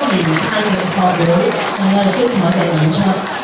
新年派迎學會，有我哋精彩嘅演出。